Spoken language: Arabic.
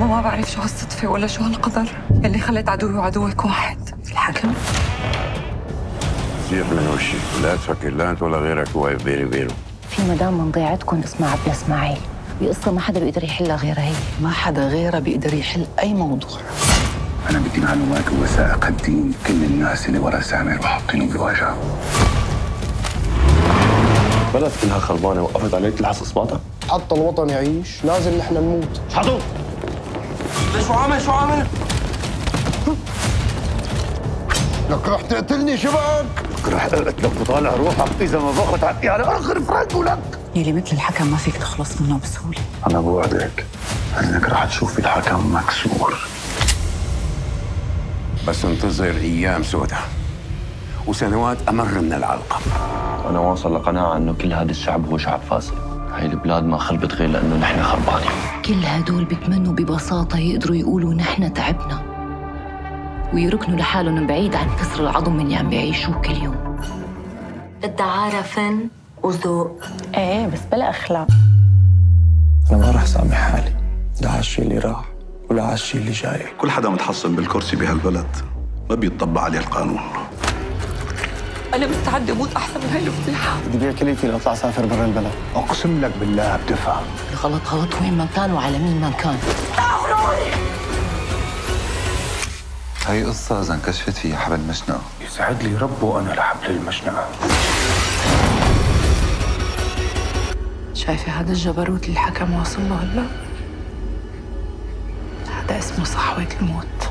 ما ما بعرف شو هالصدفة ولا شو هالقدر. اللي خلت عدوي وعدوك واحد. الحكم. سيبك من وشي لا تفكر لا أنت ولا غيرك واقف بيني وبينه. في مدام من ضيعتكم اسمها عبد اسماعيل بقصة ما حدا بيقدر يحلها غير هي. ما حدا غيرها بيقدر يحل أي موضوع. أنا بدي معلومات ووثائق الدين كل الناس اللي ورا سامر وحاطينهم بالواجهة بلد كلها خربانة وقفت عليك تلحس اصبعتك حتى الوطن يعيش لازم نحن نموت. حضو شو عامل شو عامل لك رح تقتلني شبك رح أقتلك وطالع روحك اذا ما باخذ حقي على آخر فرنك ولك. يلي مثل الحكم ما فيك تخلص منه بسهولة. أنا بوعدك أنك رح تشوف الحكم مكسور. بس انتظر أيام سودة وسنوات أمر من العلقة. أنا واصل لقناعة إنه كل هذا الشعب هو شعب فاسد هاي البلاد ما خربت غير لأنه نحن خربانين كل هدول بيتمنوا ببساطة يقدروا يقولوا نحن تعبنا. ويركنوا لحالهم بعيد عن كسر العظم اللي عم بيعيشوه كل يوم. الدعارة فن وذوق. إيه بس بلا أخلاق. أنا ما رح سامح حالي. لا على الشيء اللي راح ولا على الشيء اللي جاي. كل حدا متحصن بالكرسي بهالبلد ما بيطبق عليه القانون. أنا مستعدة أموت أحسن من هاي بدي بيع كليتي لأطلع أسافر برا البلد. أقسم لك بالله بتفهم الغلط غلط وين ما كان وعلى مين ما كان. هاي قصة إذا انكشفت فيها حبل مشنقة يسعد لي ربه أنا لحبل المشنقة. شايفة هذا الجبروت اللي الحكم واصل له هلا؟ هذا اسمه صحوة الموت.